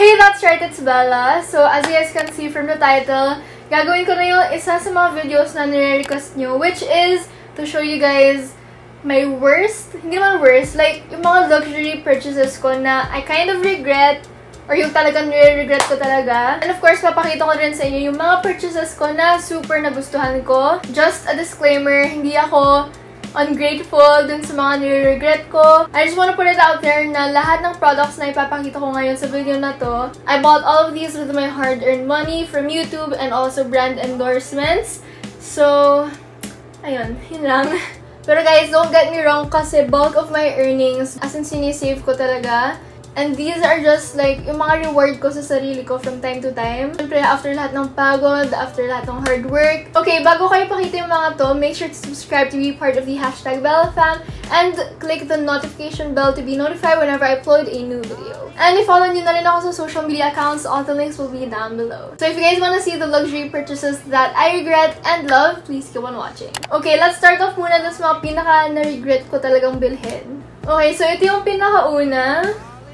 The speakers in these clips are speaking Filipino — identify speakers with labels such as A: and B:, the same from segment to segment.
A: Hey, that's right, it's Bella. So, as you guys can see from the title, gagawin ko na yung isa sa mga videos na nire-request nyo, which is to show you guys my worst, hindi naman worst, like, yung mga luxury purchases ko na I kind of regret or yung talagang nire-regret ko talaga. And of course, papakita ko rin sa inyo yung mga purchases ko na super nagustuhan ko. Just a disclaimer, hindi ako ungrateful dun sa mga nire-regret ko. I just wanna put it out there na lahat ng products na ipapakita ko ngayon sa video na to, I bought all of these with my hard-earned money from YouTube and also brand endorsements. So, ayun, yun lang. Pero guys, don't get me wrong kasi bulk of my earnings, as in sinisave ko talaga. And these are just like yung mga reward ko sa sarili ko from time to time. Siyempre, after lahat ng pagod, after lahat ng hard work. Okay, bago kayo pakita yung mga to, make sure to subscribe to be part of the hashtag BellaFam and click the notification bell to be notified whenever I upload a new video. And i-follow nyo na rin ako sa social media accounts. All the links will be down below. So if you guys wanna see the luxury purchases that I regret and love, please keep on watching. Okay, let's start off muna sa mga pinaka na-regret ko talagang bilhin. Okay, so ito yung pinakauna.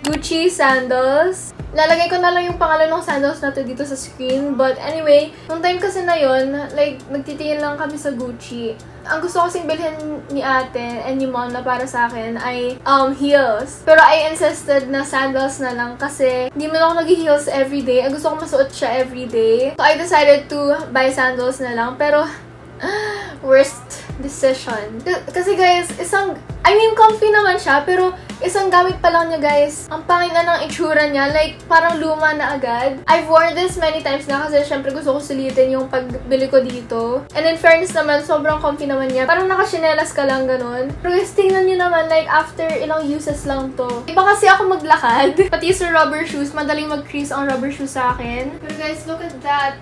A: Gucci sandals. Lalagay ko na lang yung pangalan ng sandals na to dito sa screen. But anyway, nung time kasi na yon like, nagtitingin lang kami sa Gucci. Ang gusto kasing bilhin ni ate and ni mom na para sa akin ay um, heels. Pero I insisted na sandals na lang kasi hindi mo ako nag-heels everyday. Ang gusto ko masuot siya everyday. So I decided to buy sandals na lang. Pero, worst decision. Kasi guys, isang, I mean, comfy naman siya, pero isang gamit pa lang niya, guys. Ang pangit na ng itsura niya. Like, parang luma na agad. I've worn this many times na kasi syempre gusto ko sulitin yung pagbili ko dito. And in fairness naman, sobrang comfy naman niya. Parang nakashinelas ka lang ganun. Pero guys, tingnan niyo naman, like, after ilang uses lang to. Iba kasi ako maglakad. Pati sa rubber shoes, madaling mag-crease ang rubber shoes sa akin. Pero guys, look at that.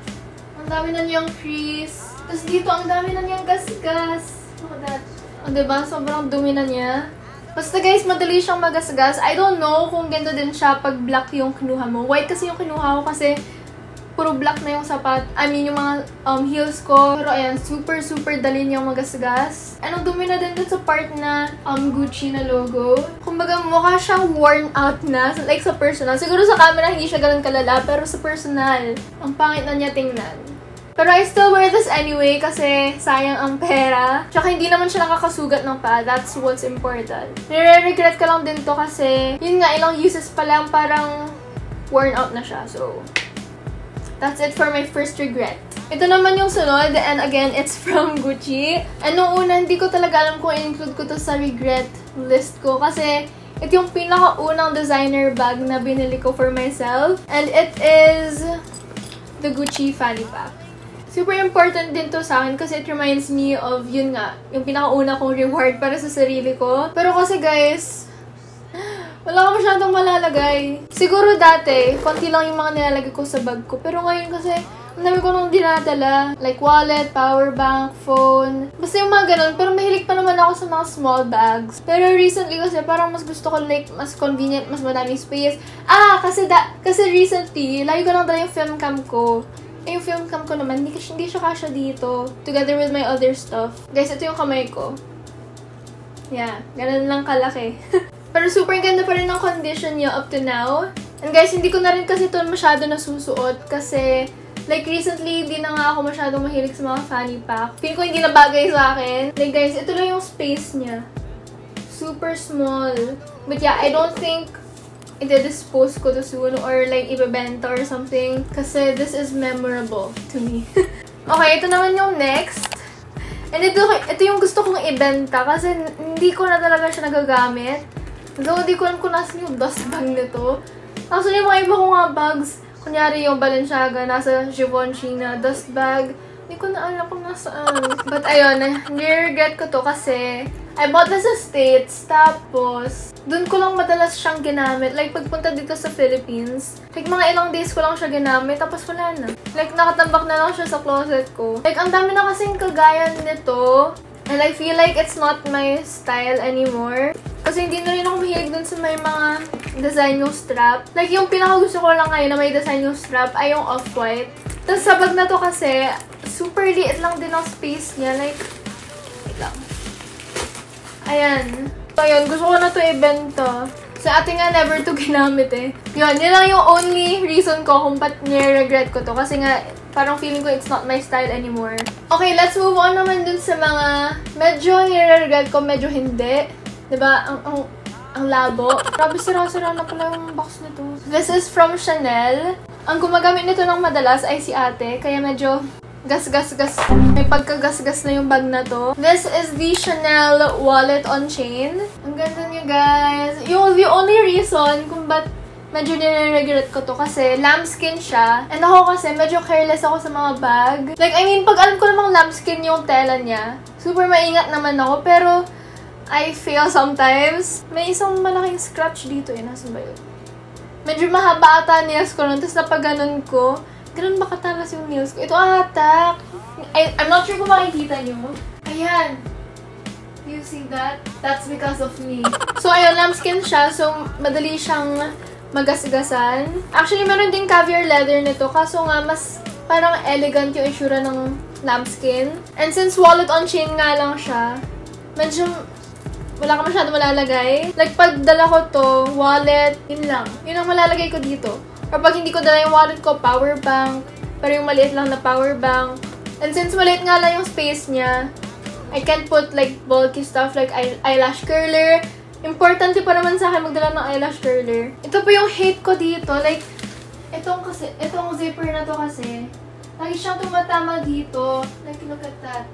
A: Ang dami na niyang crease. Tapos dito, ang dami na niyang gasgas. Look at that. O, diba? Sobrang dumi na niya. Basta guys, madali siyang magasgas. I don't know kung ganda din siya pag black yung kinuha mo. White kasi yung kinuha ko kasi puro black na yung sapat. I mean, yung mga um, heels ko. Pero ayan, super, super dali niyang magasgas. And ang dumi na din dun sa part na um, Gucci na logo. Kumbaga, mukha siyang worn out na. Like sa personal. Siguro sa camera, hindi siya ganun kalala. Pero sa personal, ang pangit na niya tingnan. Pero I still wear this anyway kasi sayang ang pera. Tsaka hindi naman siya nakakasugat ng pa. That's what's important. Nire-regret ka lang din to kasi yun nga, ilang uses pa lang parang worn out na siya. So, that's it for my first regret. Ito naman yung sunod, and again, it's from Gucci. And nung una, hindi ko talaga alam kung include ko to sa regret list ko kasi ito yung pinakaunang designer bag na binili ko for myself. And it is the Gucci Fanny Pack. Super important din to sa akin kasi it reminds me of, yun nga, yung pinakauna kong reward para sa sarili ko. Pero kasi guys, wala ko masyadong malalagay. Siguro dati, konti lang yung mga nilalagay ko sa bag ko. Pero ngayon kasi, ang dami ko nung dinadala. Like wallet, power bank, phone. Basta yung mga ganun. Pero mahilig pa naman ako sa mga small bags. Pero recently kasi parang mas gusto ko like mas convenient, mas madaming space. Ah, kasi da kasi recently, lagi ko nang dala yung film cam ko. Eh, yung film cam ko naman, hindi, hindi siya kasha dito. Together with my other stuff. Guys, ito yung kamay ko. Yeah, ganun lang kalaki. Pero super ganda pa rin ng condition niya up to now. And guys, hindi ko na rin kasi ito masyado nasusuot kasi like recently, hindi na nga ako masyadong mahilig sa mga fanny pack. Feel ko hindi na bagay sa akin. Like guys, ito lang yung space niya. Super small. But yeah, I don't think i-dispose ko to soon or like ibebenta or something. Kasi this is memorable to me. okay, ito naman yung next. And ito, ito yung gusto kong ibenta kasi hindi ko na talaga siya nagagamit. Though, hindi ko alam kung nasan yung dust bag nito. Actually, yung mga iba kong mga bags, kunyari yung Balenciaga, nasa Givenchy na dust bag. Hindi ko na alam kung nasaan. But ayun, nire-regret ko to kasi I bought this sa States, tapos, dun ko lang madalas siyang ginamit. Like, pagpunta dito sa Philippines, like, mga ilang days ko lang siya ginamit, tapos wala na. Like, nakatambak na lang siya sa closet ko. Like, ang dami na kasing kagaya nito. And I feel like it's not my style anymore. Kasi hindi na rin ako mahilig dun sa may mga design yung strap. Like, yung pinaka gusto ko lang ngayon na may design yung strap ay yung off-white. Tapos sa na to kasi, super liit lang din ang space niya. Like. Ayan. So, ayun. Gusto ko na to ibenta. Sa ate nga, never to ginamit eh. Yun, yun lang yung only reason ko kung ba't nire-regret ko to. Kasi nga, parang feeling ko it's not my style anymore. Okay, let's move on naman dun sa mga medyo nire-regret ko, medyo hindi. Diba? Ang, ang, ang labo. Grabe, sira-sira na pala yung box nito. This is from Chanel. Ang gumagamit nito ng madalas ay si ate, kaya medyo gas-gas-gas. May pagkagas-gas na yung bag na to. This is the Chanel wallet on chain. Ang ganda niya, guys. Yung the only reason kung ba't medyo nire-regret ko to kasi lambskin siya. And ako kasi medyo careless ako sa mga bag. Like, I mean, pag alam ko namang lambskin yung tela niya, super maingat naman ako. Pero, I fail sometimes. May isang malaking scratch dito eh. Nasaan ba? Medyo mahaba ata nails ko nun. Tapos napag ganun ko, Ganun ba katalas yung nails ko? Ito ata. I, I'm not sure kung makikita nyo. Ayan. You see that? That's because of me. So, ayun, lambskin siya. So, madali siyang magasgasan. Actually, meron din caviar leather nito. Kaso nga, mas parang elegant yung itsura ng lambskin. And since wallet on chain nga lang siya, medyo wala ka masyado malalagay. Like, pag dala ko to, wallet, yun lang. Yun ang malalagay ko dito. Kapag hindi ko dala yung wallet ko, power bank. Pero yung maliit lang na power bank. And since maliit nga lang yung space niya, I can put like bulky stuff like eyelash curler. Importante pa naman sa akin magdala ng eyelash curler. Ito po yung hate ko dito. Like, itong kasi, itong zipper na to kasi, lagi siyang tumatama dito. Like, look at that.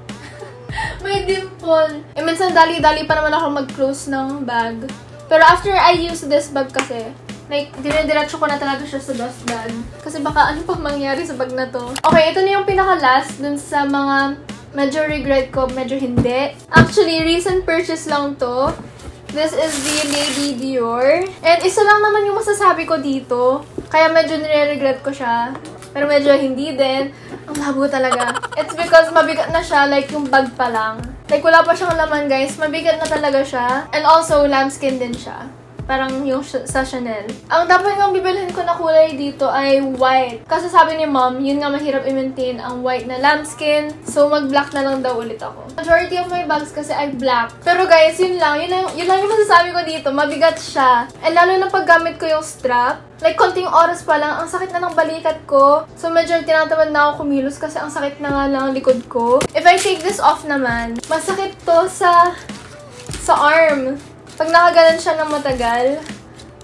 A: May dimple. Eh, minsan dali-dali pa naman ako mag-close ng bag. Pero after I use this bag kasi, Like, dinediretso ko na talaga siya sa dust bag. Kasi baka ano pang mangyari sa bag na to. Okay, ito na yung pinaka-last dun sa mga medyo regret ko, medyo hindi. Actually, recent purchase lang to. This is the Lady Dior. And isa lang naman yung masasabi ko dito. Kaya medyo nire-regret ko siya. Pero medyo hindi din. Ang labo talaga. It's because mabigat na siya, like yung bag pa lang. Like wala pa siyang laman guys. Mabigat na talaga siya. And also, lambskin din siya. Parang yung sa Chanel. Ang dapat nga bibilhin ko na kulay dito ay white. Kasi sabi ni mom, yun nga mahirap i-maintain ang white na lambskin. So, mag-black na lang daw ulit ako. Majority of my bags kasi ay black. Pero guys, yun lang. Yun lang, yun lang yung masasabi ko dito. Mabigat siya. And lalo na paggamit ko yung strap. Like, konting oras pa lang, ang sakit na ng balikat ko. So, medyo tinatamad na ako kumilos kasi ang sakit na nga lang ang likod ko. If I take this off naman, masakit to sa sa arm. Pag nakagalan siya ng matagal,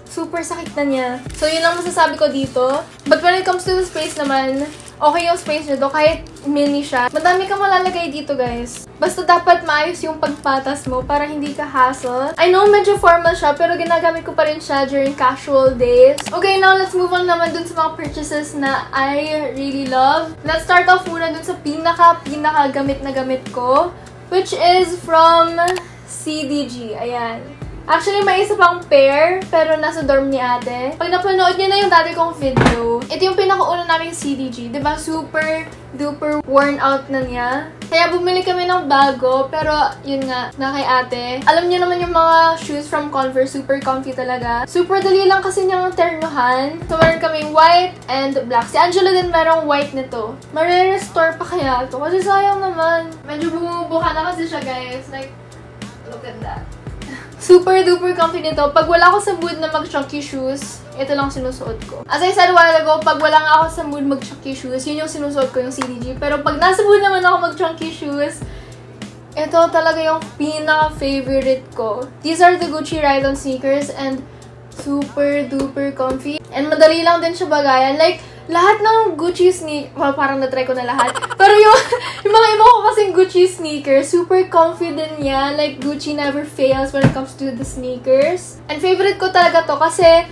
A: super sakit na niya. So, yun lang masasabi ko dito. But when it comes to the space naman, okay yung space nito kahit mini siya. Madami kang malalagay dito, guys. Basta dapat maayos yung pagpatas mo para hindi ka hassle. I know medyo formal siya, pero ginagamit ko pa rin siya during casual days. Okay, now let's move on naman dun sa mga purchases na I really love. Let's start off muna dun sa pinaka-pinaka gamit na gamit ko, which is from CDG. Ayan. Actually, may isa pang pair, pero nasa dorm ni ate. Pag napanood niya na yung dati kong video, ito yung pinakauna naming CDG. ba diba? Super duper worn out na niya. Kaya bumili kami ng bago, pero yun nga, na kay ate. Alam niyo naman yung mga shoes from Converse, super comfy talaga. Super dali lang kasi niyang ternuhan. So, meron kami white and black. Si Angela din merong white nito. Mare-restore pa kaya ito? Kasi sayang naman. Medyo bumubuka na kasi siya, guys. Like, look at that. Super duper comfy nito. Pag wala ako sa mood na mag-chunky shoes, ito lang sinusuot ko. As I said while ago, pag wala nga ako sa mood mag-chunky shoes, yun yung sinusuot ko yung CDG. Pero pag nasa mood naman ako mag-chunky shoes, ito talaga yung pinaka-favorite ko. These are the Gucci Ride-On sneakers and super duper comfy. And madali lang din siya bagayan. Like, lahat ng Gucci sneakers, well, parang na-try ko na lahat. Pero yung, yung mga iba ko kasing Gucci sneakers, super confident niya. Like, Gucci never fails when it comes to the sneakers. And favorite ko talaga to kasi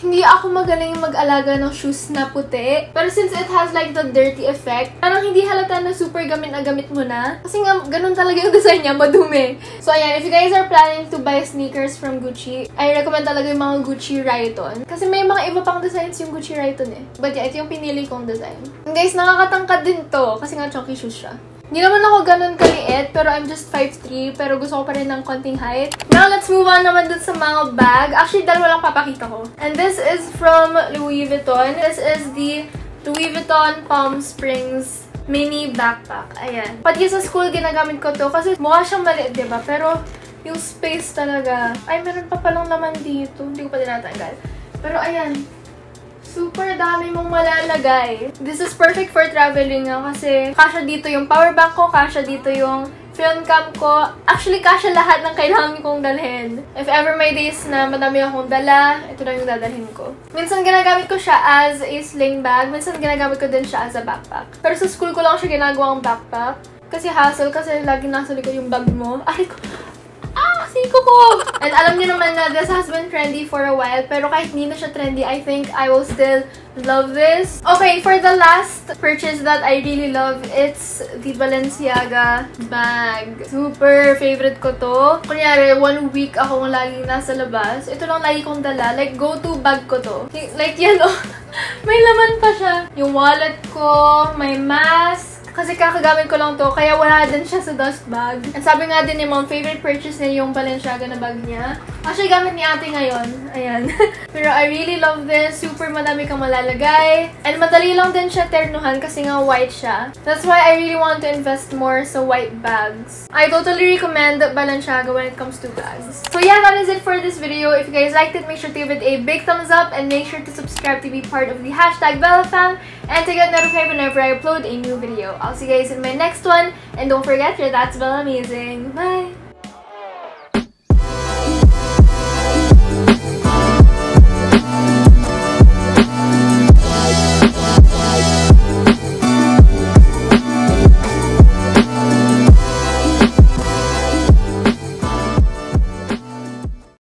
A: hindi ako magaling mag-alaga ng shoes na puti. Pero since it has like the dirty effect, parang hindi halata na super gamit na gamit mo na. Kasi nga, ganun talaga yung design niya, madumi. So ayan, if you guys are planning to buy sneakers from Gucci, I recommend talaga yung mga Gucci Rayton. Kasi may mga iba pang designs yung Gucci Rayton eh. But yeah, ito yung pinili kong design. And guys, nakakatangkad din to kasi nga chunky shoes siya. Hindi naman ako ganun kaliit, pero I'm just 5'3", pero gusto ko pa rin ng konting height. Now, let's move on naman dun sa mga bag. Actually, dalawa lang papakita ko. And this is from Louis Vuitton. This is the Louis Vuitton Palm Springs mini backpack. Ayan. Pati sa school, ginagamit ko to kasi mukha siyang maliit, diba? Pero Yung space talaga. Ay, meron pa palang laman dito. Hindi ko pa tinatanggal. Pero ayan, super dami mong malalagay. This is perfect for traveling nga kasi kasha dito yung power bank ko, kasha dito yung film cam ko. Actually, kasha lahat ng kailangan kong dalhin. If ever may days na madami akong dala, ito na yung dadalhin ko. Minsan ginagamit ko siya as a sling bag, minsan ginagamit ko din siya as a backpack. Pero sa school ko lang siya ginagawang backpack. Kasi hassle, kasi lagi nasa likod yung bag mo. Ay ko, ah, siko ko! And alam niyo naman na this has been trendy for a while, pero kahit hindi na siya trendy, I think I will still love this. Okay, for the last purchase that I really love, it's the Balenciaga bag. Super favorite ko to. Kunyari, one week akong laging nasa labas. Ito lang lagi kong dala. Like, go-to bag ko to. Like, yan oh. May laman pa siya. Yung wallet ko, may mask, kasi kakagamit ko lang to, kaya wala din siya sa dust bag. And sabi nga din ni mom, favorite purchase niya yung Balenciaga na bag niya. Actually, gamit ni ate ngayon. Ayan. Pero I really love this. Super madami kang malalagay. And madali lang din siya ternuhan kasi nga white siya. That's why I really want to invest more sa white bags. I totally recommend Balenciaga when it comes to bags. So yeah, that is it for this video. If you guys liked it, make sure to give it a big thumbs up and make sure to subscribe to be part of the hashtag BellaFam and to get notified whenever I upload a new video. I'll see you guys in my next one. And don't forget, your That's Bella Amazing. Bye!